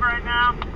right now.